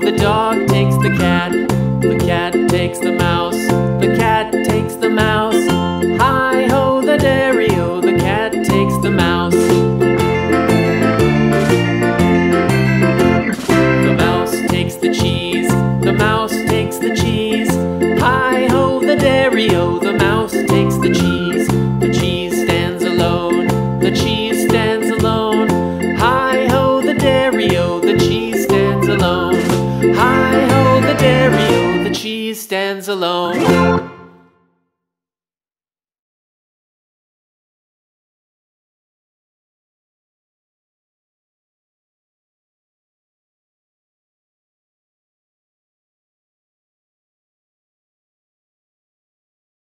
the dog takes the cat. The cat takes the mouse, the cat takes the mouse. Hi ho, the dairy-o, the cat takes the mouse. The mouse takes the cheese, the mouse takes the cheese. Hi ho, the dairy-o, the stands alone.